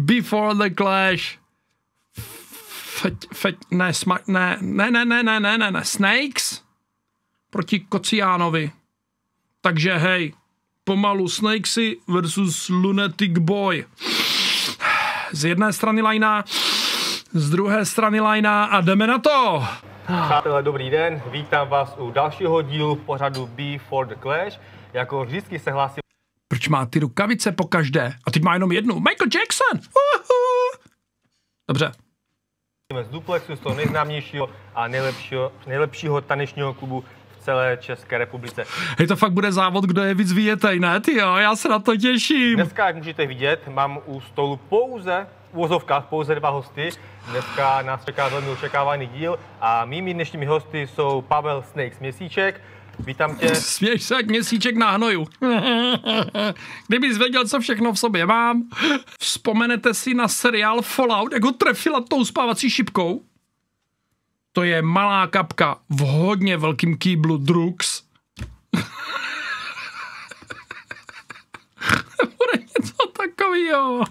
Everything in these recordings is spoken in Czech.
Before the Clash. Feť, feť, ne, sma, ne, ne, ne, ne, ne, ne, ne, ne, Snakes proti Kociánovi. Takže hej, pomalu Snakesy versus Lunatic Boy. Z jedné strany lajna, z druhé strany lajna a jdeme na to! Přátelé, dobrý den, vítám vás u dalšího dílu pořadu B for the Clash. Jako vždycky se hlásím Proč má ty rukavice po každé? A teď má jenom jednu. Michael Jackson! Uhu. Dobře. z Duplexu, z toho nejznámějšího a nejlepšího, nejlepšího tanečního klubu v celé České republice. Hej, to fakt bude závod, kdo je víc vyjetej, ne? Ty jo, já se na to těším. Dneska, jak můžete vidět, mám u stolu pouze v úvozovkách pouze dva hosty. Dneska nás čeká velmi očekávaný díl a mými dnešními hosty jsou Pavel Snakes Měsíček. Vítám tě. Směš se jak měsíček na hnoju. Kdybys věděl, co všechno v sobě mám. Vzpomenete si na seriál Fallout, jak ho trefila tou spávací šipkou? To je malá kapka v hodně velkým kýblu drugs. Bude něco takového.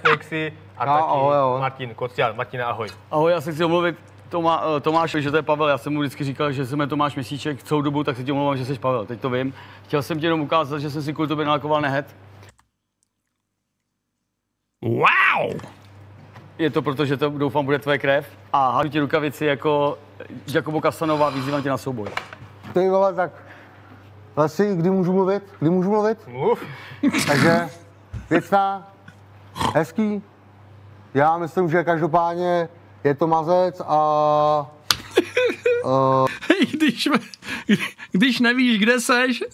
Snakesy a No, taky ahoj, ahoj. Martin Kocian. Martina, ahoj. Ahoj, já se chci omluvit Tomá, eh, Tomášovi, že to je Pavel. Já jsem mu vždycky říkal, že jsem Tomáš Měsíček celou dobu, tak se ti omlouvám, že jsi Pavel. Teď to vím. Chtěl jsem ti jenom ukázat, že jsem si kvůli tobě nalakoval nehet. Wow! Je to proto, že to doufám bude tvoje krev. A hádu ti rukavici jako Jakobo Kasanova, vyzývám tě na souboj. Ty vole, tak Lesi, kdy můžu mluvit? Kdy můžu mluvit? Mluv. Takže věcná, hezký. Já myslím, že každopádně je to mazec a Hej, když, když nevíš, kde seš,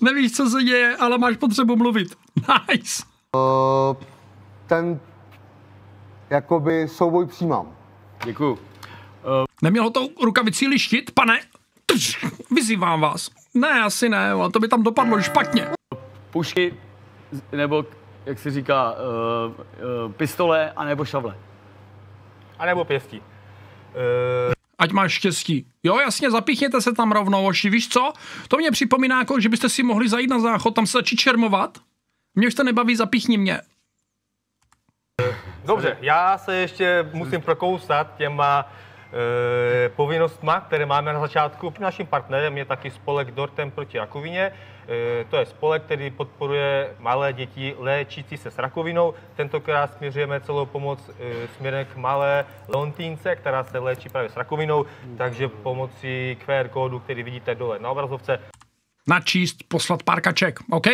nevíš, co se děje, ale máš potřebu mluvit. Nice. uh, ten jakoby souboj přijímám. Děkuju. Neměl ho to rukavicí lištit, pane? Tš, Vyzývám vás. Ne, asi ne, ale to by tam dopadlo špatně. Pušky, nebo jak se říká, uh, uh, pistole, anebo šavle. A nebo pěstí. Ať máš štěstí. Jo, jasně, zapíchněte se tam rovnou, oši, víš co? To mě připomíná, jako, že byste si mohli zajít na záchod, tam se začít čermovat. Mě už to nebaví, zapíchni mě. Dobře, já se ještě musím prokousat těma e, povinnostma, které máme na začátku. Naším partnerem je taky spolek Dortem proti rakovině. E, to je spolek, který podporuje malé děti léčící se s rakovinou. Tentokrát směřujeme celou pomoc e, směrem k malé Leontínce, která se léčí právě s rakovinou, takže pomocí QR kódu, který vidíte dole na obrazovce, Načíst, poslat pár kaček, OK?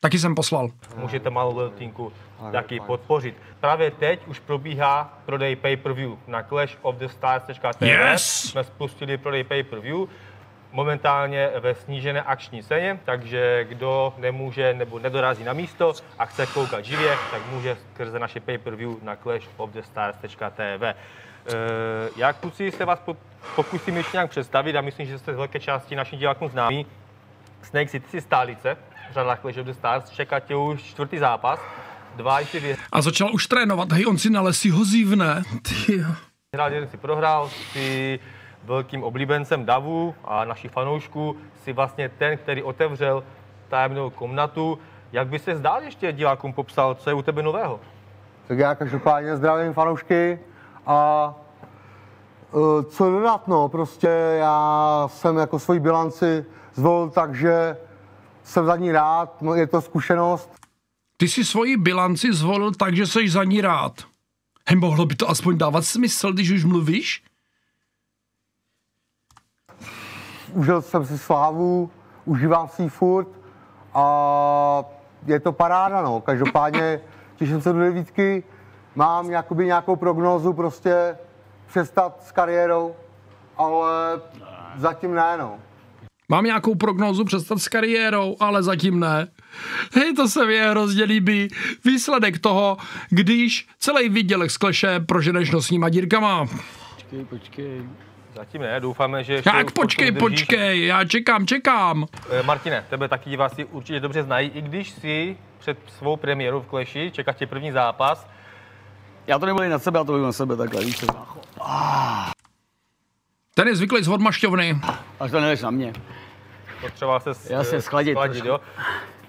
Taky jsem poslal. můžete malou Leontínku taky podpořit. Právě teď už probíhá prodej pay-per-view na clashofthestars.tv. Yes! Jsme spustili prodej pay-per-view momentálně ve snížené akční ceně, takže kdo nemůže nebo nedorazí na místo a chce koukat živě, tak může skrze naše pay-per-view na clashofthestars.tv. E, já kluci se vás po- pokusím ještě nějak představit a myslím, že jste z velké části našich diváků známí. Snake City si stálice, v řadách Clash of the Stars, čeká tě už čtvrtý zápas, dva ještě A začal už trénovat, hej, on si na lesí ho zívne. Ty jo. vyhrál, jeden si prohrál, si velkým oblíbencem Davu a našich fanoušků, si vlastně ten, který otevřel tajemnou komnatu. Jak by se zdál ještě divákům popsal, co je u tebe nového? Tak já každopádně zdravím fanoušky a uh, co dodat, no, prostě já jsem jako svoji bilanci zvolil tak, že jsem za ní rád, no, je to zkušenost, Ty si svoji bilanci zvolil tak, že jsi za ní rád. Hej, mohlo by to aspoň dávat smysl, když už mluvíš? Užil jsem si slávu, užívám si ji furt a je to paráda, no. Každopádně těším se do devítky, mám jakoby nějakou prognózu prostě přestat s kariérou, ale zatím ne, no. Mám nějakou prognózu přestat s kariérou, ale zatím ne. Hej, to se mi hrozně líbí. Výsledek toho, když celý výdělek z kleše proženeš nosníma dírkama. Počkej, počkej. Zatím ne, doufáme, že... už počkej, počkej, já čekám, čekám. Eh, Martine, tebe taky diváci určitě dobře znají, i když si před svou premiérou v Kleši čeká tě první zápas. Já to nebudu na sebe, já to budu na sebe takhle, víš co, brácho. Ten je zvyklý z odmašťovny. Až to nevíš na mě. Potřeboval se s- Já se eh, schladit schladit jo?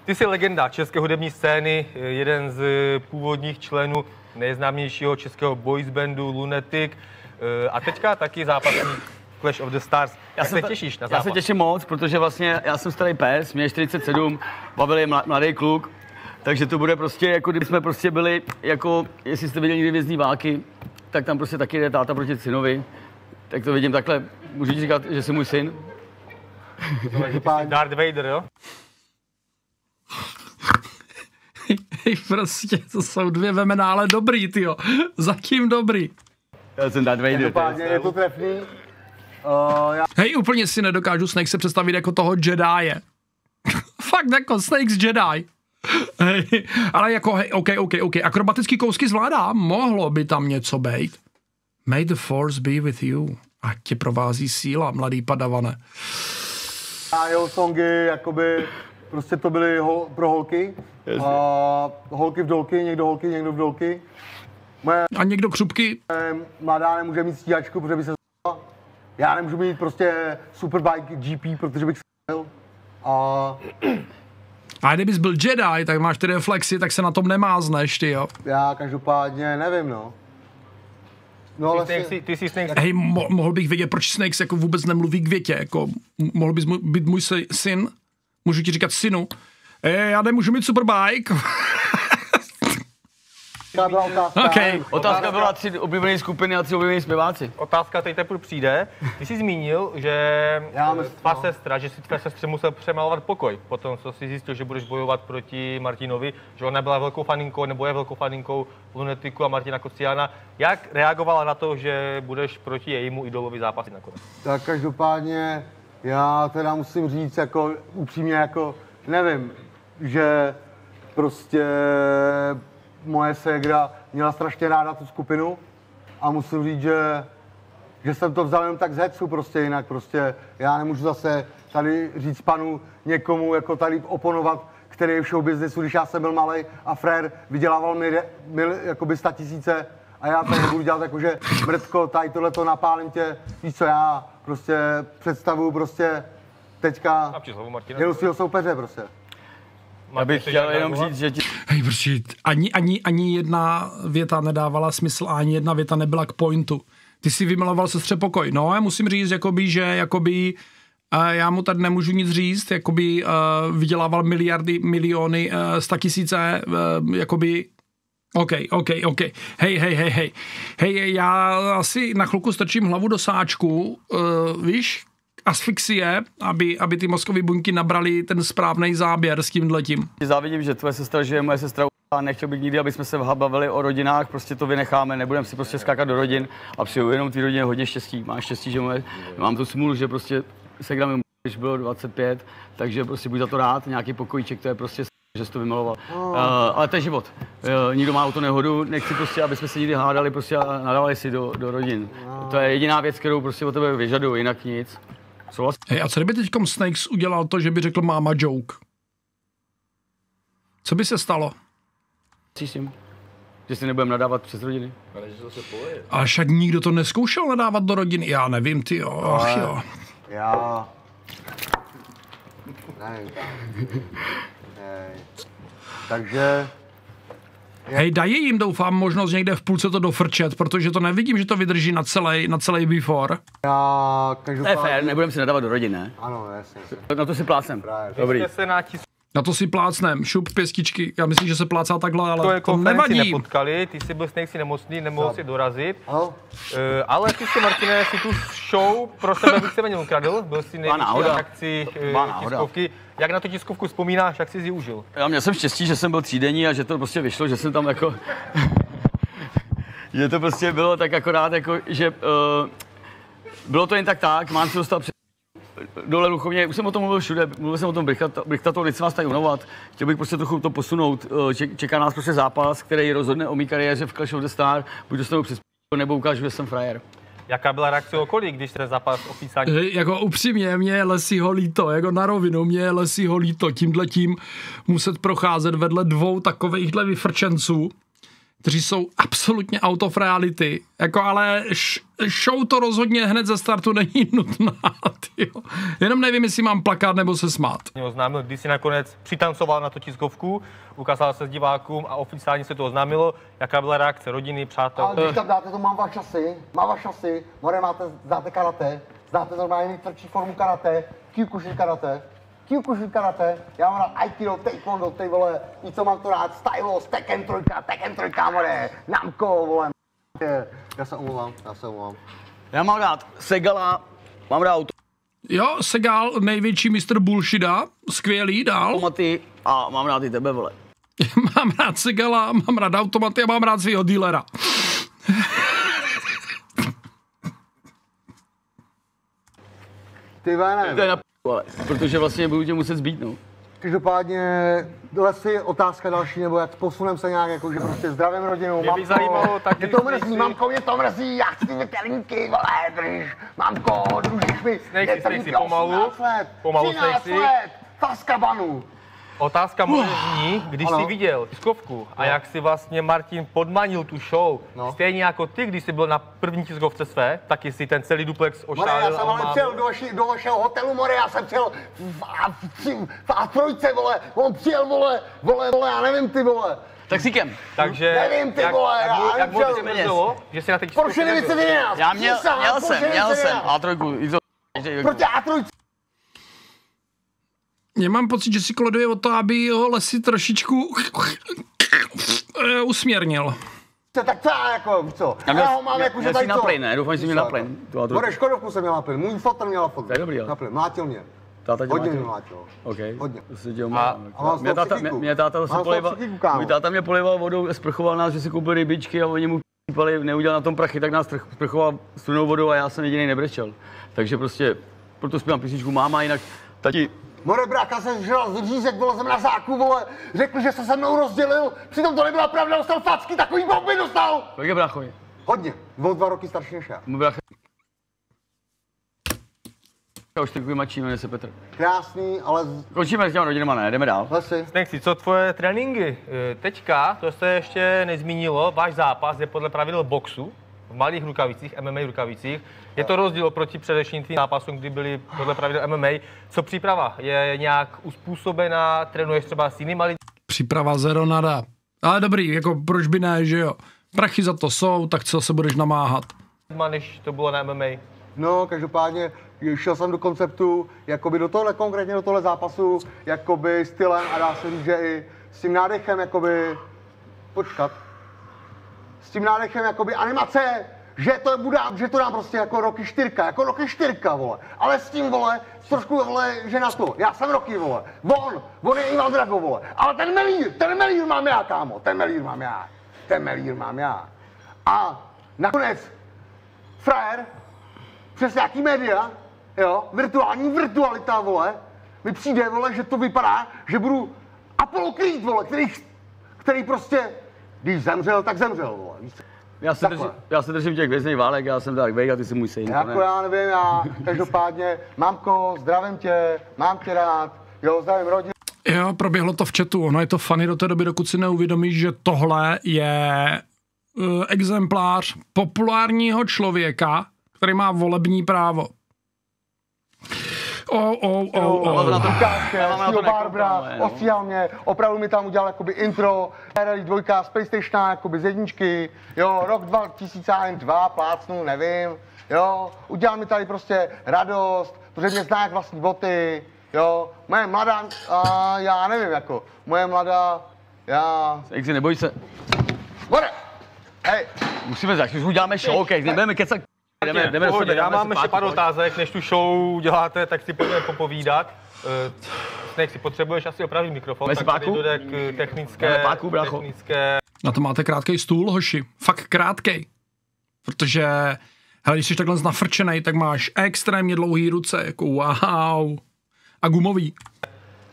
Ty jsi legenda české hudební scény, jeden z původních členů nejznámějšího českého boys bandu Lunatic eh, a teďka taky zápasník Clash of the Stars. Jak se ta- těšíš na Já zápas? se těším moc, protože vlastně já jsem starý pes, mě je 47, bavil je mla- mladý kluk, takže to bude prostě, jako kdyby jsme prostě byli, jako, jestli jste viděli někdy vězní války, tak tam prostě taky jde táta proti synovi, tak to vidím takhle, můžu ti říkat, že jsi můj syn? Darth Vader, jo? Prostě, to jsou dvě vemena, ale dobrý, tyjo. Zatím dobrý. Já jsem Darth Vader. každopádně je to trefný. Uh, já Hej, úplně si nedokážu Snake se představit jako toho Jedi. Fakt jako Snakes Jedi. Hej, ale jako, hej, OK, OK, OK, akrobatický kousky zvládá, mohlo by tam něco být. May the force be with you. Ať tě provází síla, mladý padavane. A jeho songy, jakoby, prostě to byly hol, pro holky. A holky v dolky, někdo holky, někdo v dolky. Moje A někdo křupky, mladá nemůže mít stíhačku, protože by se. Já nemůžu mít prostě superbike GP, protože bych se A a kdybys byl Jedi, tak máš ty reflexy, tak se na tom nemázneš, ty jo. já každopádně nevím, no. No ale Ty si, jsi, ty jsi Snake Hej, mo- mohl bych vědět, proč Snakes jako vůbec nemluví k větě, jako mohl bys mu- být můj sy- syn, můžu ti říkat synu, Ej, já nemůžu mít superbike. jaká byla otázka. OK. Otázka byla tři oblíbené skupiny a tři oblíbené zpěváci. Otázka teď teprve přijde. Ty jsi zmínil, že Já eh, tvá no. sestra, že si tvé sestře musel přemalovat pokoj. Potom, co jsi zjistil, že budeš bojovat proti Martinovi, že ona byla velkou faninkou nebo je velkou faninkou Lunetiku a Martina Kociána. Jak reagovala na to, že budeš proti jejímu idolovi zápasit nakonec? Tak každopádně já teda musím říct jako upřímně jako nevím, že prostě moje ségra měla strašně ráda tu skupinu a musím říct, že, že jsem to vzal jenom tak z hecu prostě jinak prostě já nemůžu zase tady říct panu někomu jako tady oponovat, který je v show businessu, když já jsem byl malý a frér vydělával mi mil, jakoby sta tisíce a já tady nebudu dělat jako, že mrtko, tady tohle to napálím tě, víš co, já prostě představuju prostě teďka jenom svého soupeře prostě. Já bych chtěl jenom říct, že ti Hej, prostě ani, ani, ani jedna věta nedávala smysl a ani jedna věta nebyla k pointu. Ty si vymiloval sestře pokoj. No, já musím říct, jakoby, že jakoby, uh, já mu tady nemůžu nic říct, jakoby uh, vydělával miliardy, miliony, uh, sta tisíce, uh, jakoby OK, OK, OK. Hej, hej, hej, hej. Hej, já asi na chvilku strčím hlavu do sáčku, uh, víš, asfixie, aby, aby ty mozkové buňky nabrali ten správný záběr s tímhletím. závidím, že tvoje sestra žije, moje sestra a nechtěl bych nikdy, aby jsme se bavili o rodinách, prostě to vynecháme, nebudeme si prostě skákat do rodin a přeju jenom té rodině hodně štěstí. Máš štěstí, že moje, mám tu smůlu, že prostě se mi když bylo 25, takže prostě buď za to rád, nějaký pokojíček, to je prostě že jsi to vymaloval. Uh, ale to je život. Uh, nikdo má auto nehodu, nechci prostě, aby jsme se nikdy hádali prostě a nadávali si do, do rodin. To je jediná věc, kterou prostě od tebe vyžaduju, jinak nic. Souhlas? Hej, a co kdyby teď Snakes udělal to, že by řekl máma joke? Co by se stalo? Tím? Že si nebudeme nadávat přes rodiny? Ale však nikdo to neskoušel nadávat do rodiny. Já nevím, ty jo. Ach, jo. Já... Nevím. Hej. Takže Hej, dají jim, doufám, možnost někde v půlce to dofrčet, protože to nevidím, že to vydrží na celý, na celý before. já To je každopádně... fér, nebudeme si nadávat do rodin, ne? Ano, jasně. jasně. Na to si plácem. Dobrý. Jste se na tis- Na to si plácnem, šup pěstičky. Já myslím, že se plácá takhle, ale to to, je konferenci nevadí. nepotkali, ty jsi byl Snake si nemocný, nemohl si dorazit. Eh, ale ty jsi, Martine, si tu show pro sebe víceméně ukradl, byl jsi největší náhoda. akci náhoda. tiskovky. Jak na tu tiskovku vzpomínáš, jak jsi ji užil? Já měl jsem štěstí, že jsem byl třídenní a že to prostě vyšlo, že jsem tam jako... že to prostě bylo tak akorát jako, že... Uh, bylo to jen tak tak, mám se dostal před dole Luchovně, už jsem o tom mluvil všude, mluvil jsem o tom Brichtat- Brichtatou, nechci vás tady unovat, chtěl bych prostě trochu to posunout, Eh, Ček- čeká nás prostě zápas, který rozhodne o mý kariéře v Clash of the Star, buď dostanu přes nebo ukážu, že jsem frajer. Jaká byla reakce okolí, když ten zápas oficiálně Hej, Jako upřímně, mě je Lesího líto, jako na rovinu, mě je Lesího líto, tímhle tím muset procházet vedle dvou takovýchhle vyfrčenců. Kteří jsou absolutně out of reality. Jako ale show to rozhodně hned ze startu není nutná. Tyjo. Jenom nevím, jestli mám plakat nebo se smát. mě oznámil, když si nakonec přitancoval na tu tiskovku, ukázal se s divákům a oficiálně se to oznámilo, jaká byla reakce rodiny, přátel. Ale když tam dáte to Mava šasy, Mava šasy, more máte, znáte karate, znáte normálně nejtvrdší formu karate, Kyokushin karate, Kyokushin karate, já mám rád Aikido, Taekwondo, ty vole, i co mám to rád, Stylo, Tekken 3, Tekken 3, more, Namco, vole, já se omlouvám, já se omlouvám. Já mám rád Segala, mám rád Jo, Segal, největší mistr bullshita, skvělý, dál. automaty a mám rád i tebe, vole. mám rád Segala, mám rád automaty a mám rád svého dealera. Ty vole, To vole. Protože vlastně budu tě muset zbít, no. Každopádně, lesy, otázka další, nebo jak posunem se nějak, jako, že prostě zdravím rodinu, Mě by zajímalo taky, mě to mrzí, jestli- mamko, mě to mrzí, já chci ty veterníky, vole, drž, mamko, družíš mi, Snakesy, pomalu, 18 let, pomalu, 13 Snakesy. let, Taskabanu. Otázka moje zní, když Ano. jsi viděl tiskovku a jak si vlastně Martin podmanil tu show, No. stejně jako ty, když jsi byl na první tiskovce své, taky si ten celý duplex More, já ošálil jsem ale přijel do, vaši, do vašeho hotelu, More, já jsem přijel v, a, v, v, v A3, vole, on přijel, vole, vole, vole, já nevím, ty vole. Taxíkem. Takže Nevím, ty jak, vole, jak, já jak tě peněz. že jsi na té tiskovce Porsche nebyl. 911, Já měl, měl jsem, měl jsem 911. A3, i to, Proti A3, Já mám pocit, že si kladuje o to, aby jeho lesy trošičku eh, usměrnil. Tak co já jako, co? Já měl, já ho mám jako, že měl tady na plyn, ne? Doufám, že jsi měl na plyn. Tu A3. More, Škodovku jsem měl na plyn, můj fotr měl na plyn. To je dobrý, jo. Na plyn, mlátil mě. Táta tě Hodně mě mlátil. mlátil. OK. Hodně. To se A- Mě táta, mě, mě táta se polival, můj táta mě polival vodou, sprchoval nás, že si koupil rybičky a oni mu pípali, neudělal na tom prachy, tak nás sprchoval studenou vodou a já jsem jediný nebrečel. Takže prostě, proto zpívám písničku máma, jinak tati, More, brácha se žral z řízek, vole, jsem na záku, vole. Řekl, že se se mnou rozdělil, přitom to nebyla pravda, dostal facky, takový bomby dostal. kolik je bráchovi? Hodně, o dva roky starší než já. Můj brácha. Já už takový mladší, jmenuje se Petr. Krásný, ale z- Končíme s těma rodinama, ne? Jdeme dál. lesy. Nechci, co tvoje tréninky? E, Teďka, to se ještě nezmínilo, váš zápas je podle pravidel boxu, v malých rukavicích, MMA rukavicích. Je to rozdíl oproti předešlým tvým zápasům, kdy byly podle pravidel MMA. Co příprava? Je nějak uspůsobená? Trénuješ třeba s jinými lidmi? Příprava zero nada. Ale dobrý, jako proč by ne, že jo. Prachy za to jsou, tak co se budeš namáhat. než to bylo na MMA? No, každopádně šel jsem do konceptu, jakoby do tohle, konkrétně do tohle zápasu, jakoby stylem a dá se říct, že i s tím nádechem, jakoby, počkat, s tím nádechem, jakoby animace, že to bude, že to dám prostě jako roky čtyřka, jako roky čtyřka, vole. Ale s tím, vole, trošku, vole, že na to. Já jsem roky, vole. On, on je Ivan Drago, vole. Ale ten melír, ten melír mám já, kámo. Ten melír mám já. Ten melír mám já. A nakonec, frajer, přes nějaký média, jo, virtuální virtualita, vole, mi přijde, vole, že to vypadá, že budu Apollo Creed, vole, který, který prostě, když zemřel, tak zemřel, vole. víš? Já se, držím, já se držím těch vězných válek, já jsem tak vej a ty jsi můj sejn. Jako já nevím, já, každopádně, mamko, zdravím tě, mám tě rád, jo, zdravím rodinu. Jo, proběhlo to v chatu. Ono je to funny do té doby, dokud si neuvědomíš, že tohle je uh, exemplář populárního člověka, který má volební právo. O, o, o, ale na o. to- Lukáše, nekoukám, Barbara, ostříhal mě, opravdu mi tam udělal jakoby intro, Rally 2 z PlayStationa, jakoby z jedničky, jo, rok 2002, plácnu, nevím, jo, udělal mi tady prostě radost, protože mě zná jak vlastní boty, jo, moje mladá, a já nevím, jako, moje mladá, já, si neboj se. Bore, hej, Musíme začít, už uděláme show, okay, nebudeme kecat. Jdeme, jdeme Pohodě, sebe, já mám ještě pár otázek, než tu show děláte, tak si pojďme popovídat. Eh, Snake, si potřebuješ asi opravit mikrofon, tak tady páku? dojde k technické, páku, technické Na to máte krátký stůl, hoši. Fakt krátkej. Protože, hele, když jsi takhle nafrčenej, tak máš extrémně dlouhý ruce, jako wow. A gumový.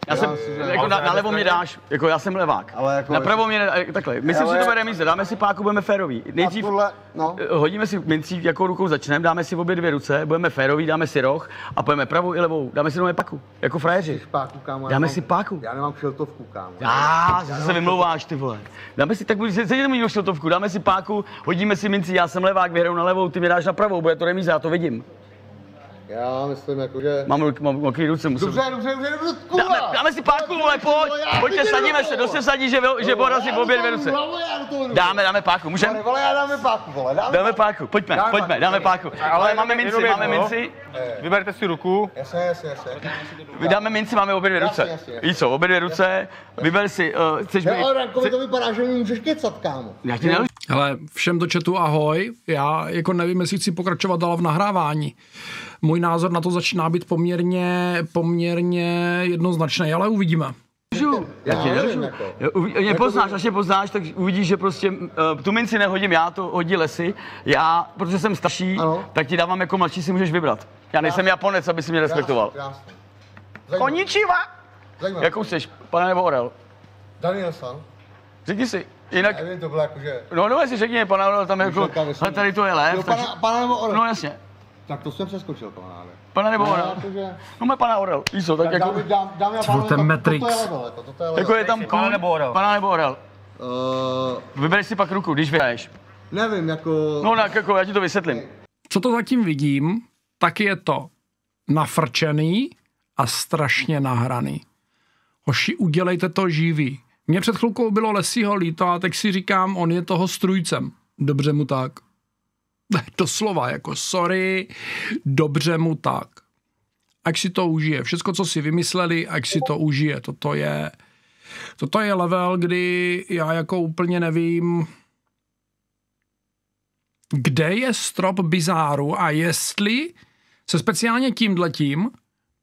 Já jsem, si, že- jako na, na levo mě dáš, jako já jsem levák. Ale jako- na pravo mě, takhle, myslím, Ale- že to bude remíze, dáme si páku, budeme féroví. Nejdřív tohle, no. eh, hodíme si mincí, jakou rukou začneme, dáme si obě dvě ruce, budeme féroví, dáme si roh a pojeme pravou i levou, dáme si nové paku, jako frajeři. Páku, kámo. já Dáme nemám- si páku. Já nemám kšeltovku, kámo. Já, zase se vymlouváš, ty vole. Dáme si takový, sedíte mi do šiltovku, dáme si páku, hodíme si minci, já jsem levák, vyhraju na levou, ty mi dáš na pravou, bude to remíza, já to vidím. Já myslím, jako, že... Mám, ruk- mám mokrý ruce, musím. Dobře, dobře, dobře, dobře, kurva! Dáme, dáme si páku, vole, pojď, pojďte, sadíme se, kdo se sadí, že, že Bora si Já obě dvě ruce. Dáme, dáme páku, můžeme? vole, já dáme páku, vole, dáme, Dáme páku, pojďme, Dáme pojďme, dáme páku. Ale máme minci, máme minci, Vyberte si ruku. Jasně, jasně, jasně. vy dáme minci, máme obě dvě ruce. Víš co, obě dvě ruce, vyber si, uh, chceš být... ale Rankovi to vypadá, že mi můžeš kecat, kámo. Já ti nelžu. Ale všem do chatu ahoj, já jako nevím, jestli chci pokračovat dál v nahrávání. Můj názor na to začíná být poměrně, poměrně jednoznačný, ale uvidíme. Já nelžu. nevím, jako. Uvi- Mě poznáš, až je poznáš, tak uvidíš, že prostě uh, tu minci nehodím já, to hodí lesy. Já, protože jsem starší, Ano. tak ti dávám jako mladší, si můžeš vybrat. Já nejsem Japonec, aby si mě respektoval. Konnichiwa! zajímavé. Jakou chceš, pane nebo orel? Danielson. Řekni si. Jinak, Nevím, to bylo jako, že... no no, jestli řekni, pane orel, tam je jako, ale tady to je lev, Jo, takže, pana, pana nebo Orel? no jasně, Tak to jsem přeskočil, kamaráde. pane nebo No, orel. No má pana orel, víš co, tak Tak jako, dámy, dám, dámy a Ty vole, pánové, ten to- Matrix. Toto je level, jako, toto je level. jako je tam pana nebo orel? Pana nebo orel. Uh, Vybereš si pak ruku, když vyhraješ. nevím, jako... No tak jako, já ti to vysvětlím. Co to zatím vidím, tak je to nafrčený a strašně nahraný. Hoši, udělejte to živý. Mně před chvilkou bylo Lesího líto a teď si říkám, on je toho strujcem. Dobře mu tak. Doslova, jako sorry, dobře mu tak. Ať si to užije. Všecko, co si vymysleli, ať si to užije. Toto je, toto je level, kdy já jako úplně nevím, kde je strop bizáru a jestli se speciálně tímhletím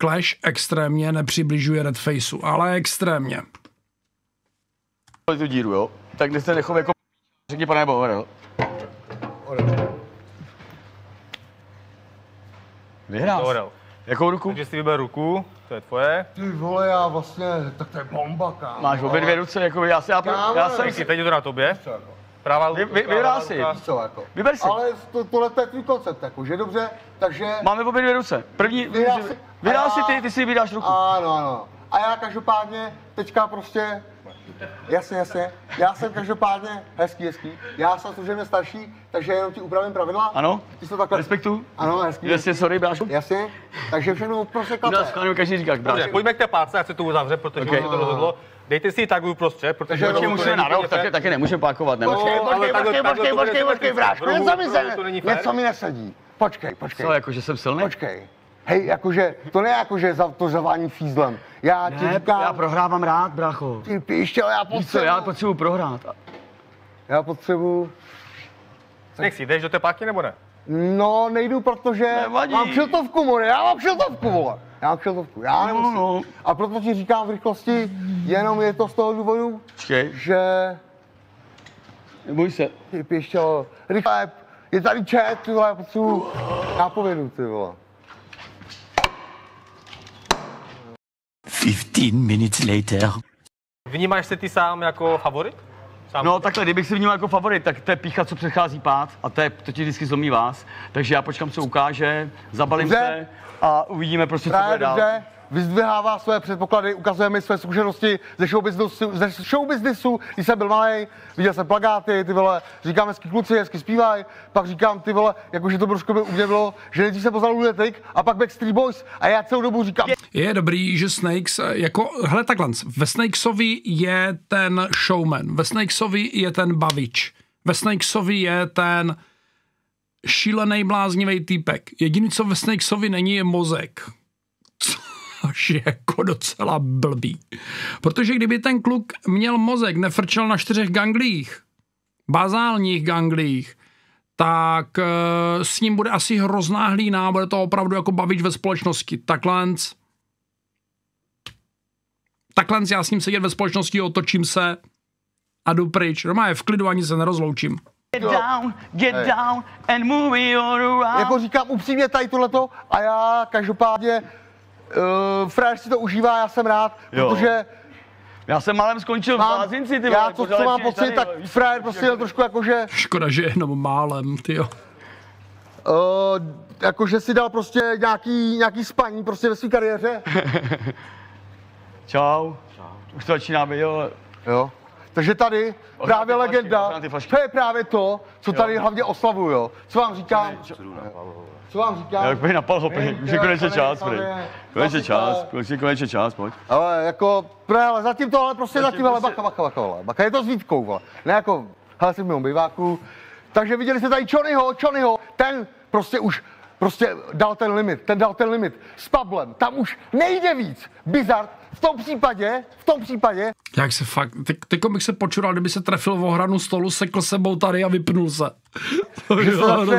Clash extrémně nepřibližuje Redfaceu, ale extrémně. Tu díru, jo? Tak se nechov jako řekni pane nebo orel. Vyhrál. Orel. Jakou ruku? Takže si vyber ruku, to je tvoje. Ty vole, já vlastně, tak to je bomba, kámo. Máš obě dvě ruce, jako já se, já, Kámo, já jsem, Díky, teď je to na tobě. Co jako? Pravá Vy- ruka. vy- pravá vyhrál jsi. ruka. Co jako? vyber si. Ale to, tohle to je tvůj koncept, jako, že dobře, takže... Máme obě dvě ruce. První, Vyhrál si- vyhrál si ty, ty si vydáš ruku. Ano, ano. A já každopádně teďka prostě, jasně, jasně, já jsem každopádně hezký, hezký. Já jsem služebně starší, takže jenom ti upravím pravidla. Ano, Ty jsi to takhle... respektu. Ano, hezký. Jasně, sorry, brášku. Jasně, takže všechno prostě klape. Klánu každý říká Dobře, brášku. pojďme k té pálce, ať se to uzavře, protože Okay. to rozhodlo. Dejte si ji tak uprostřed, protože Takže Počkej, to musíme na rok, úplně taky, nemůžeme pákovat, ne? No, Počkej, ale Počkej, počkej, počkej, počkej, počkej, brášku, něco mi nesedí. Počkej, počkej. Co, jako, že jsem silný? Počkej. Hej, jakože, to ne jakože za to zavání fízlem. Já ti Ne, říkám, já prohrávám rád, brácho. ty píště, ale já co, potřebuji. já potřebuji prohrát. Já potřebuji. Nech si, jdeš do té páky nebo ne? No, nejdu, protože Nevadí. mám šiltovku, more, já mám šiltovku, vole. Já mám šiltovku, já No, nemusím. no. A proto ti říkám v rychlosti, jenom je to z toho důvodu, Počkej, že neboj se. ty pěštělo, rychle, je tady chat, ty vole, já potřebuji nápovědu, ty vole. 15 minutes later. Vnímáš se ty sám jako favorit? Sám No takhle, kdybych si vnímal jako favorit, tak to je pícha, co předchází pád a to, je, to ti vždycky zlomí vás. Takže já počkám, co ukáže, zabalím Dobře. se a uvidíme prostě, co bude dál. dobře, vyzdvihává své předpoklady, ukazuje mi své zkušenosti ze showbiznesu, ze showbiznesu, když jsem byl malý, viděl jsem plagáty, ty vole, říkám hezky kluci, hezky zpívaj, pak říkám ty vole, jakože to trošku by u bylo, že nejdřív jsem poznal Lunatic a pak Backstreet Boys a já celou dobu říkám, Je dobrý, že Snakes, jako, hele takhle, ve Snakesovi je ten showman, ve Snakesovi je ten bavič, ve Snakesovi je ten šílený bláznivý týpek. Jediný, co ve Snakesovi není, je mozek. Což je jako docela blbý. Protože kdyby ten kluk měl mozek, nefrčel na čtyřech ganglích, bazálních ganglích, tak eh, s ním bude asi hrozná hlína, bude to opravdu jako bavič ve společnosti. Takhle takhle já s ním sedět ve společnosti, otočím se a jdu pryč. Normálně v klidu ani se nerozloučím. Get down, get Hej. down and move it all around. jako říkám upřímně tady tohleto a já každopádně uh, Frér si to užívá, já jsem rád, Jo. protože Já jsem málem skončil v mám, blázinci, ty já vole, to, pořád co mám pocit, tady, tak Frér prostě je trošku jakože, Škoda, že jenom málem, ty uh, jakože si dal prostě nějaký, nějaký spaní prostě ve své kariéře. Čau. Už to začíná být, jo. Jo. Takže tady právě ty flašky, legenda, to je právě to, co tady hlavně oslavuju, jo. Co vám říkám? Co vám říkám? Jak bych napal ho, Hej, už je konečně čas, prej. pane, Konečně čas, konečně, konečně čas, pojď. Ale jako, ne, ale zatím to, ale prostě zatím, ale prostě- bacha, bacha, bacha, bacha, bacha, je to s Vítkou, vole. Ne jako, hele, jsem v mém býváku. Takže viděli jste tady Johnnyho, Johnnyho, ten prostě už, prostě dal ten limit, ten dal ten limit s Pablem, tam už nejde víc. Bizard, v tom případě, v tom případě, Jak se fakt, teď, teď bych se počural, kdyby se trefil v ohranu stolu, sekl sebou tady a vypnul se. To by se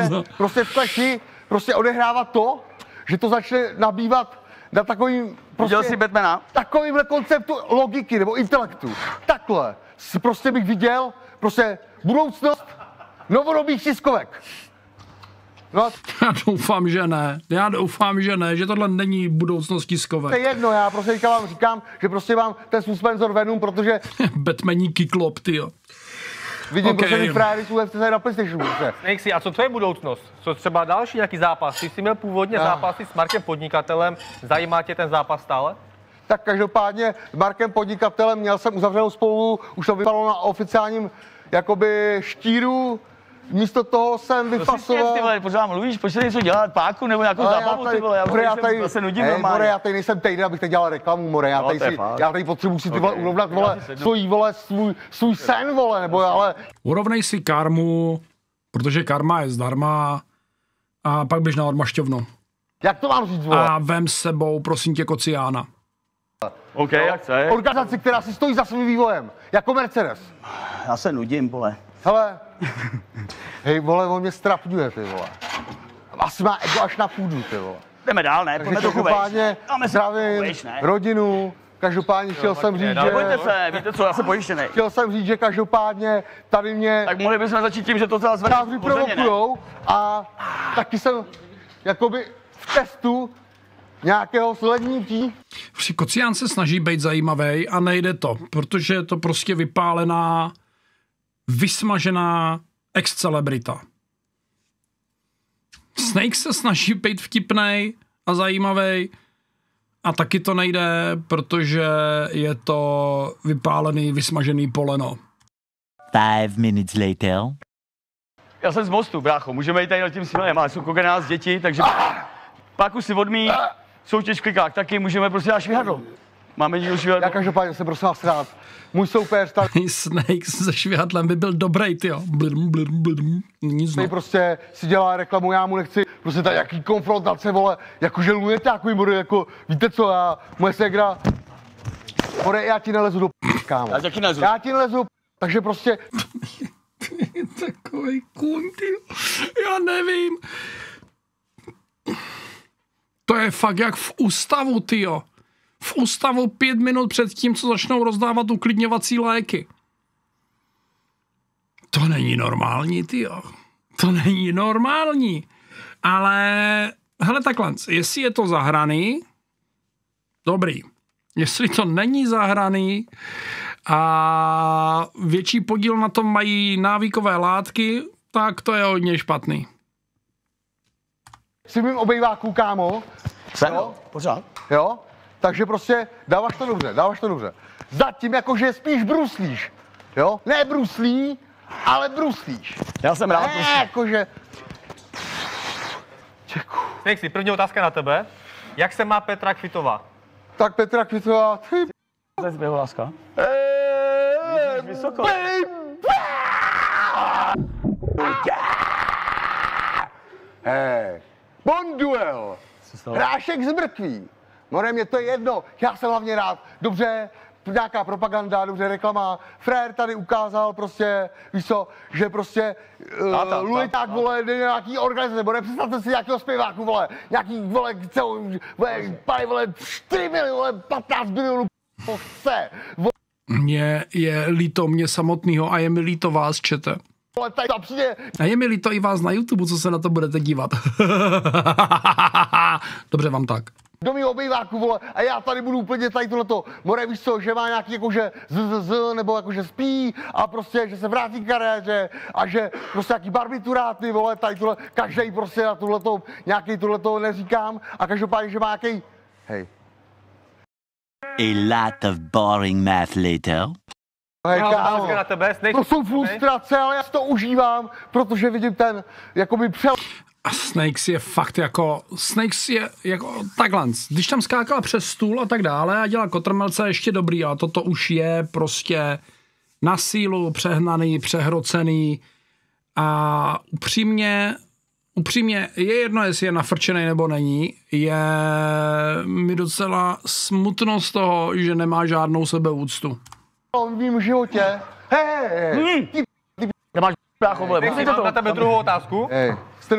bylo prostě v kleši prostě odehrávat to, že to začne nabývat na takovým prostě, Viděl jsi Batmana? takovýmhle konceptu logiky nebo intelektu. Takhle prostě bych viděl prostě budoucnost novodobých tiskovek. No Já doufám, že ne. Já doufám, že ne, že tohle není budoucnost to je jedno, já prostě teďka vám říkám, že prostě vám ten suspenzor Venom, protože Batmaní kyklop, tyjo. Vidím Ok. okay. prostě ty fráry z UFC na PlayStationu. Prostě. Nexi, a co tvoje budoucnost? Co třeba další nějaký zápas? Ty jsi měl původně Ah. zápasy s Markem Podnikatelem, zajímá tě ten zápas stále? Tak každopádně s Markem Podnikatelem měl jsem uzavřenou spolu, už to vypadalo na oficiálním jakoby štíru, místo toho jsem To si ty vyfasoval. vole, pořád mluvíš, pojď se něco dělat, páku nebo nějakou Ale zábavu, ty vole, já more, já tady, se nudím hej, more, já tady nejsem týden, abych teď dělal reklamu, more, já No, tady, si, já tady potřebuji si ty vole Ok. urovnat, Já vole, svůj, vole, svůj, svůj sen, vole, nebo ale Urovnej si karmu, protože karma je zdarma a pak běž na odmašťovnu. jak to mám říct, vole? A vem s sebou, prosím tě, kociána. OK, jak chceš. Organizaci, která si stojí za svým vývojem, jako Mercedes. Já se nudím, vole. Hele, hej, vole, on mě strapňuje, ty vole. Asi má ego až na půdu, ty vole. Jdeme dál, ne? Pojďme trochu každopádně vejš. Zdravím vejš, ne? rodinu, každopádně chtěl jsem říct, že, se, víte co, já jsem pojištěný. chtěl jsem říct, že každopádně tady mě Tak mohli bychom začít tím, že to celá zvedne nás vyprovokujou a taky jsem jakoby v testu nějakého slednutí. Kocián se snaží být zajímavý a nejde to, protože je to prostě vypálená, vysmažená ex-celebrita. Snake se snaží být vtipnej a zajímavý a taky to nejde, protože je to vypálený, vysmažený poleno. Five minutes later. Já jsem z mostu, brácho, můžeme jít tady tím směrem, ale jsou koukali na nás děti, takže pak už si odmí, soutěž v klikách taky, můžeme prostě dát švihadlo. Máme někdo Já švihadlo? každopádně jsem prosím vás rád. Můj soupeř tady Snake se švihadlem by byl dobrý, ty jo. Blum, blum, blum. Nic no. prostě si dělá reklamu, já mu nechci prostě tady jaký konfrontace, vole, jakože lujete takový bude, jako, víte co, já, moje segra, More, já ti nelezu do p***, kámo. Já taky nelezu. Já ti p***, takže prostě, Takový kun, ty. jo. Já nevím. To je fakt jak v ústavu, ty jo. V ústavu pět minut před tím, co začnou rozdávat uklidňovací léky. To není normální, ty jo. To není normální. Ale, hele takhle, jestli je to zahraný, dobrý. Jestli to není zahraný a větší podíl na tom mají návykové látky, tak to je hodně špatný. Si mým obejváků, kámo, Jsem, jo, pořád. jo, takže prostě dáváš to dobře, dáváš to dobře. Zatím jakože spíš bruslíš, jo, ne bruslí, ale bruslíš. Já jsem rád, Ne, prostě. jakože, Nexi, první otázka na tebe. Jak se má Petra Kvitová? tak Petra Kvitová, ty To je láska. Vysoko. Hej, Bonduel, hrášek z mrtví. More, mě to je jedno, já jsem hlavně rád. Dobře, nějaká propaganda, dobře reklama. Frér tady ukázal prostě, víš co, že prostě uh, Lueták, vole, jde nějaký organizace, bude představte si nějakého zpěváku, vole, nějaký, vole, celou, vole, pali, vole, 4 miliony, vole, 15 milionů, chce. Mně je líto mě samotného a je mi líto vás, čete. Tady přijde A je mi líto i vás na YouTube, co se na to budete dívat. Dobře vám tak. do mého obejváku, vole, a já tady budu úplně tady tohleto, more, víš co, že má nějaký jakože z, z, z, nebo jakože spí a prostě, že se vrátí k kariéře a že prostě nějaký barbituráty, vole, tady tohle, každý prostě na tohleto, nějaký tohleto neříkám a každopádně, že má nějaký, hej, A lot of boring math later. Hej, kámo, na tebe, Snake. to jsou frustrace, ale já to užívám, protože vidím ten, jakoby přel, A Snakes je fakt jako, Snakes je jako takhle, když tam skákala přes stůl a tak dále a dělala kotrmelce ještě dobrý, ale toto už je prostě na sílu přehnaný, přehrocený a upřímně, upřímně je jedno, jestli je nafrčený nebo není, je mi docela smutno z toho, že nemá žádnou sebeúctu. V mém životě, hej, hej, ty, Nemáš brácho, vole, Teď mám na tebe druhou otázku.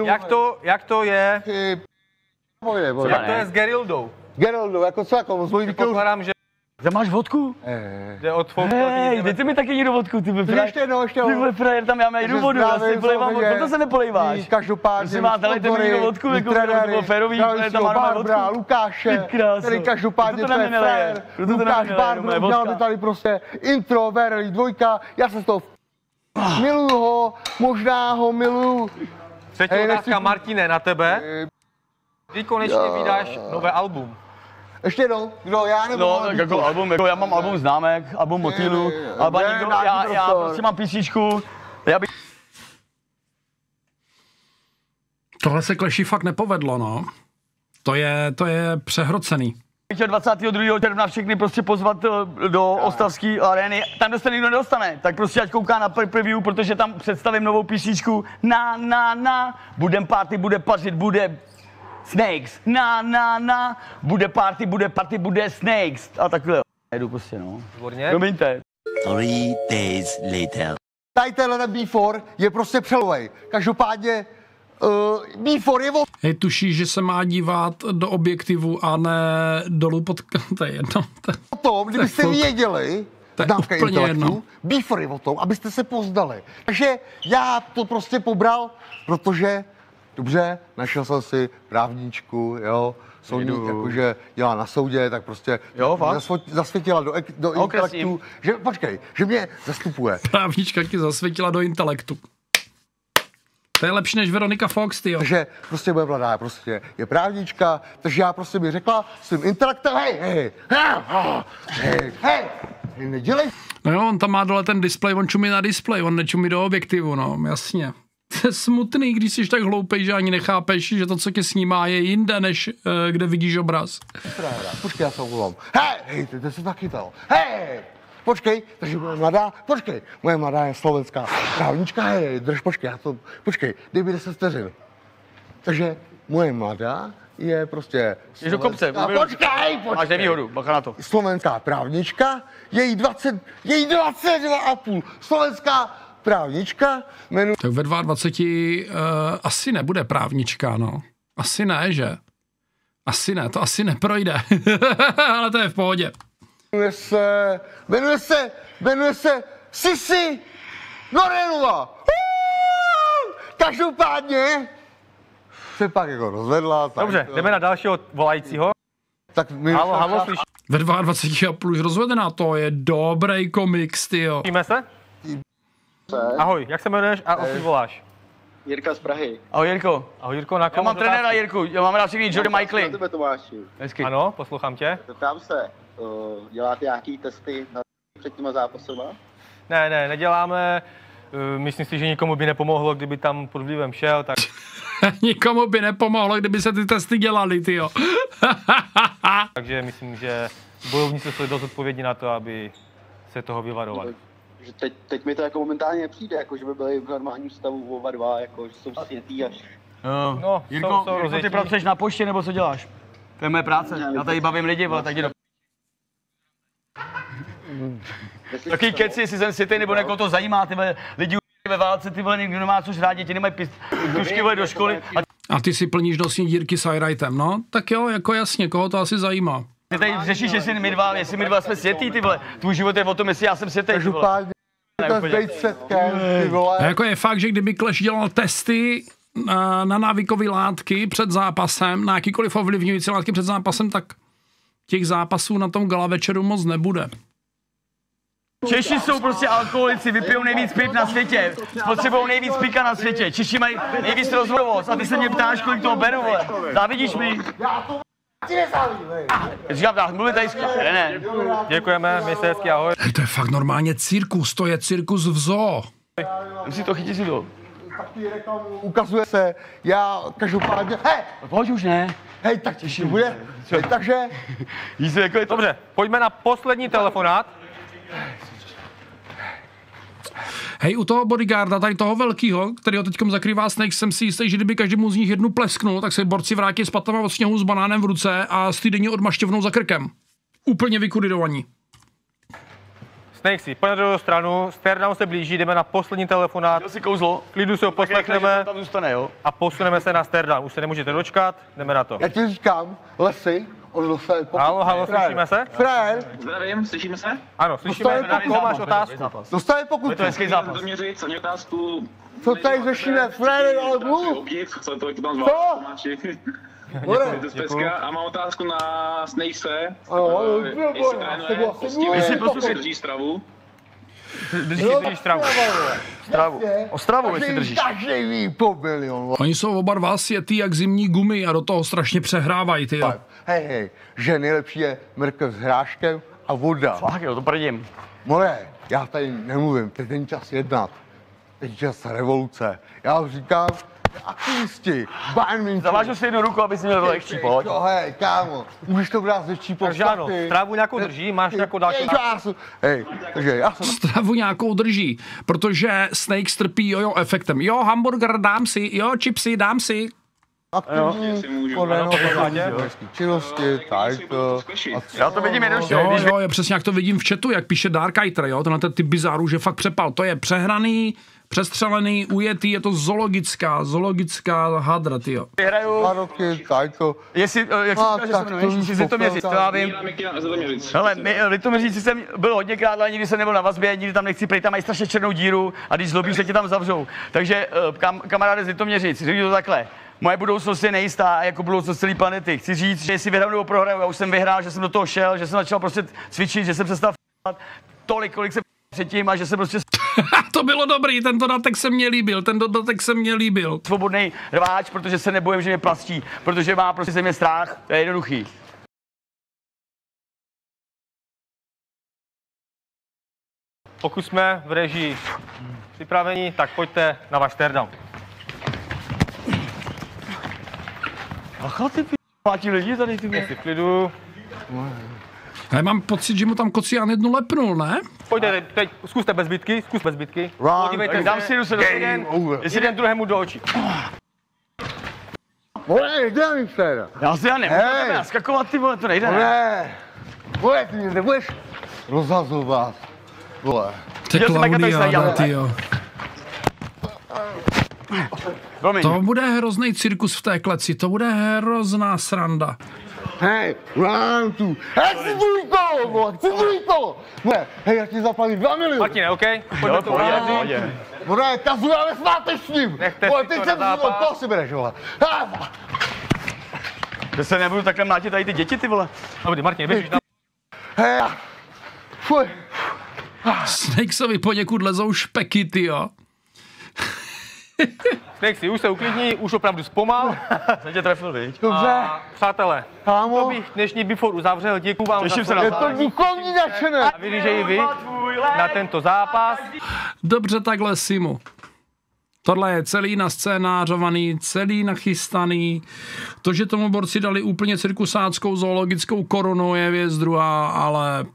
Jak to, jak to je, Ty, jak to je s Gerildou? Geraldo, jako co, jako zvojí výkon? Pokládám, že Kde máš vodku? jde od Fouka. Hej, dejte mi taky někdo vodku, ty vole, Ještě jednou, ještě Ty jednou. vole, frajer, tam já najdu vodu, já si polejvám vodu, proto se nepolejváš. Každopádně. Prosím vás, dejte mi někdo vodku, jako to bylo férový, ale tam máme vodku. Lukáše, Ty kráso. který každopádně to je mě Lukáš moje udělal mi tady prostě intro, Verily dvojka, já jsem z toho miluju ho, možná ho miluju. Třetí otázka, Martine, na tebe. Kdy konečně vydáš nové album? Ještě jednou, kdo, já nebo No, tak jako album, jako já mám album známek, album motýlu, ale já, já prostě mám písničku, já bych Tohle se Kleši fakt nepovedlo, no. To je, to je přehrocený. chtěl 22. června všechny prostě pozvat eh, do Ostravské arény, tam kde se nikdo nedostane, tak prostě ať kouká na pre- preview, protože tam představím novou písničku, na, na, na, budem party, bude pařit, bude Snakes, na, na, na, bude party, bude party, bude Snakes a takhle. Jedu prostě, no. Výborně. Promiňte. Three days later. Tady tenhle ten B4 je prostě přelovej. Každopádně uh, B4 je o Hej, tuší, že se má dívat do objektivu a ne dolů pod... To je jedno. To- tom, kdybyste fuk. věděli, To je úplně intelektu, jedno. B4 je o tom, abyste se poznali. Takže já to prostě pobral, protože, dobře, našel jsem si právničku, jo, soudní, Jdu. jakože dělá na soudě, tak prostě Jo, zasvo- zasvětila do, ek- do Okresím. intelektu, že, počkej, že mě zastupuje. Právnička ti zasvětila do intelektu. To je lepší než Veronika Fox, ty Takže prostě bude mladá, prostě je právnička, takže já prostě mi řekla svým intelektem, hej, hej, hej, hej, hej, hej, nedělej No jo, on tam má dole ten displej, on čumí na displej, on nečumí do objektivu, no, jasně. To je smutný, když jsi tak hloupej, že ani nechápeš, že to, co tě snímá, je jinde, než uh, kde vidíš obraz. Počkej, já se omlouvám. Hej, hej, ty, ty jsi taky to. Hej, počkej, takže moje mladá, počkej, moje mladá je slovenská právnička, hej, drž, počkej, já to, počkej, dej mi 10 vteřin. Takže moje mladá je prostě Jdeš do kopce, slovenská- mluvil- počkej, Máš počkej. nevýhodu, bacha na to. Slovenská právnička, její 20, její 22 a půl. Slovenská právnička, jmenuje Tak ve 22 uh, asi nebude právnička, no. Asi ne, že? Asi ne, to asi neprojde. Ale to je v pohodě. se, jmenuje se, jmenuje se Sisi Norenova. Uuu! Každopádně se pak jako rozvedla. Tak, Dobře, jdeme na dalšího volajícího. Tak mi Halo, halo, slyšíme Ve 22 a půl už rozvedená, to je dobrý komiks, tyjo. se? Ahoj, jak se jmenuješ a odkud voláš? Jirka z Prahy. Ahoj Jirko, Ahoj Jirko, na já koho mám trenéra Jirku, já mám rád všechny Jody Na Michaely. tebe Tomáši. Hezky. Ano, poslouchám tě. Zeptám se, uh, děláte nějaký testy na před těma zápasama? Ne, ne, neděláme. Eh, Myslím si, že nikomu by nepomohlo, kdyby tam pod vlivem šel, tak Nikomu by nepomohlo, kdyby se ty testy dělali, tyjo. takže myslím, že bojovníci jsou dost odpovědní na to, aby se toho vyvarovali. Že teď, teď mi to jako momentálně nepřijde, jako že by byli v normálním stavu oba dva, jako že jsou světý až. Jo. No, Jirko, jsou- jsou Jirko, ty pracuješ na poště nebo co děláš? To je moje práce, já tady bavím lidi, vole, tak jdi do... Taky keci, jestli jsem si ty nebo někoho to zajímá, ty vole, lidi ve válce, ty vole, nikdo nemá což rád, děti nemají pist, tušky vole do školy a A ty si plníš nosní dírky s highlightem, no? Tak jo, jako jasně, koho to asi zajímá. ty tady řešíš, jestli my dva, jestli my dva jsme světý, ty vole, tvůj život je o tom, jestli já jsem světý, ty vole. A jako je fakt, že kdyby Clash dělal testy na, na návykové látky před zápasem, na jakýkoliv ovlivňující látky před zápasem, tak těch zápasů na tom gala večeru moc nebude. Češi jsou prostě alkoholici, vypijou nejvíc piv na světě, spotřebují nejvíc pika na světě, Češi mají nejvíc rozvodovost a ty se mě ptáš, kolik toho beru, vole. Závidíš mi? Říkám, tak mluvit tajsky. Ne, ne. Děkujeme, měj se hezky, ahoj. Hej, to je fakt normálně cirkus, to je cirkus v zoo. Musí to chytit si to. Ukazuje se, já každopádně, hej, Pojď už ne. hej, tak to bude, hej, takže, Jí se jako je to. Dobře, pojďme na poslední telefonát. Hej, u toho bodyguarda, tady toho velkýho, který ho teď zakrývá Snake, jsem si jistý, že kdyby každému z nich jednu plesknul, tak se borci vrátí s patama od sněhu s banánem v ruce a s týdenní odmašťovnou za krkem. Úplně vykuridovaní. Snakesy, pojď na druhou stranu, Sterndown se blíží, jdeme na poslední telefonát. Měl si kouzlo. Klidu se ho poslechneme to tam zůstane, jo? a posuneme se na Sterndown. Už se nemůžete dočkat, jdeme na to. já ti říkám, lesy, pokud. Halo, halo, slyšíme se? Frér, Zdravím, slyšíme se? Ano, slyšíme, Dostali jakou máš otázku? dostane pokud. Je to hezký zápas. To měřit, co mě otázku... Co tady řešíme, Frér, ale mluv. Co to, tam Co? Bude. To speska a mám otázku na Snakese. Ano, ano, Jestli trénuje, Jestli nula. prostě- drží stravu. Drží, drží stravu. Stravu. Ostravu, jestli držíš. Každý po. Oni jsou oba dva světý jak zimní gumy a do toho strašně přehrávají, ty jo. Hej, hej, že nejlepší je mrkev s hráškem a voda. Fakt jo, to prdím. More, já tady nemluvím, teď není čas jednat. Teď je čas revoluce. Já vám říkám, aktivisti, Bayern München. Zavážu si jednu ruku, aby si měl lehčí, pojď. Jo, hej, kámo, můžeš to brát ze čí Takže ano, strávu nějakou drží, máš nějakou další? Hej, takže já jsem Stravu nějakou drží, protože Snake strpí jojo efektem. Jo, hamburger dám si, jo, chipsy dám si. aktivní Ano, nohové činnosti, tady to. a Já to vidím jednoduše, Jo, jo, je přesně jak to vidím v chatu, jak píše Darkiter, jo, tenhle ten typ bizáru, že fakt přepal. To je přehraný, přestřelený, ujetý, je to zoologická, zoologická hadra, tyjo. vyhraju, Dva roky, tady to. jestli, eh, jak se říká, že tak se už jestli si to já vím. Já Miky za to měřit. Hele, my, eh, Litoměříci jsem byl hodněkrát, ale nikdy jsem nebyl na vazbě, nikdy tam nechci, prej tam mají strašně černou díru a když zlobíš, se tě tam zavřou. Takže eh, kam, kamaráde z Litoměřic, řekni to takhle. Moje budoucnost je nejistá, jako budoucnost celé planety. Chci říct, že jestli vyhraju nebo prohraju, já už jsem vyhrál, že jsem do toho šel, že jsem začal prostě cvičit, že jsem přestal f***at tolik, kolik jsem předtím a že jsem prostě to bylo dobrý, ten dodatek se mně líbil, ten dodatek se mně líbil. svobodný rváč, protože se nebojím, že mě plastí, protože má prostě ze mě strach, to je jednoduchý. Pokud jsme v režii připraveni, tak pojďte na váš Sterndown. Acha ty p***, lidi tady ty mě. Si v klidu. Já mám pocit, že mu tam Kocián jednu lepnul, ne? Pojďte teď, teď, zkuste bez bitky, zkus bez bitky. Round, Podívejte Dám si jdu se do jeden, over. jeden druhému do očí. More, jde mi Frér. Já si já nemůžu hey. naskakovat, ty vole, to nejde. Ne? More, ty mě nebudeš rozhazovat. Vole. To Klaudiáda, dělal. tyjo. Promiň. To bude hrozný cirkus v té kleci, to bude hrozná sranda. Hej, two. Hej, chci druhý kolo, vole, chci druhý kolo. Ne, hej, já ti zaplatím dva miliony. Martine, OK? Pojďme Jo, to pohodě, udělat. pohodě. More, kazujáme svátečním. Nechte Vole, si teď to jsem na si zápas. koho si bereš, vole. Vole. To se nebudu takhle mlátit tady ty děti, ty vole. Dobrý, Martin, běžíš na... Hej, fuj. Snakesovi poněkud lezou špeky, tyjo. Snake si už se uklidní, už opravdu zpomal. Jsem tě trefil, viď? Dobře, A přátelé, to kámo, bych dnešní Before uzavřel. Děkuji vám Těším za se na je to duchovní nadšené. A věřím, že i vy na tento zápas. Dobře takhle, Simu. Tohle je celý nascénářovaný, celý nachystaný. To, že tomu borci dali úplně cirkusáckou zoologickou korunu je věc druhá, ale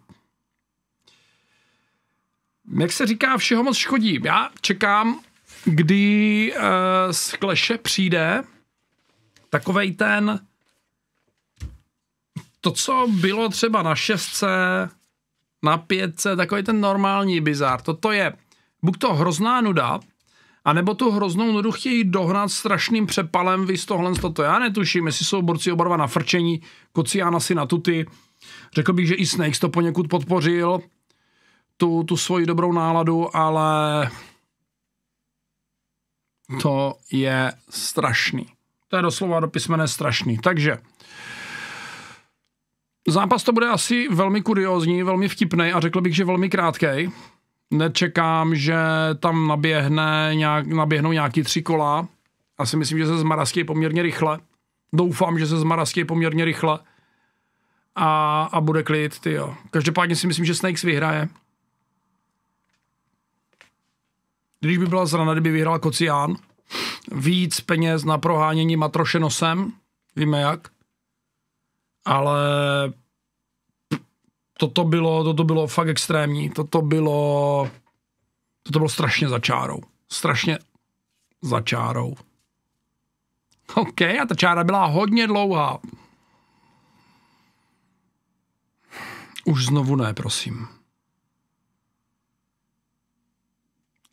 jak se říká, všeho moc škodí. Já čekám, kdy uh, z kleše přijde takovej ten to, co bylo třeba na šestce, na pětce, takový ten normální bizár. Toto je buď to hrozná nuda, a nebo tu hroznou nudu chtějí dohnat strašným přepalem, vy tohle toto. Já netuším, jestli jsou borci oba na frčení, Kocián asi na tuty. Řekl bych, že i Snakes to poněkud podpořil, tu, tu svoji dobrou náladu, ale To je strašný. To je doslova do písmene strašný. Takže zápas to bude asi velmi kuriózní, velmi vtipný a řekl bych, že velmi krátký. Nečekám, že tam naběhne nějak, naběhnou nějaký tři kola. Asi myslím, že se zmaraský poměrně rychle. Doufám, že se zmaraský poměrně rychle. A, a bude klid, ty jo. Každopádně si myslím, že Snakes vyhraje. Když by byla zrana, kdyby vyhrál Kocián, víc peněz na prohánění matrošenosem, víme jak, ale toto bylo, toto bylo fakt extrémní, toto bylo, toto bylo strašně za čárou, strašně za čárou. OK, a ta čára byla hodně dlouhá. Už znovu ne, prosím.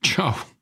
Čau.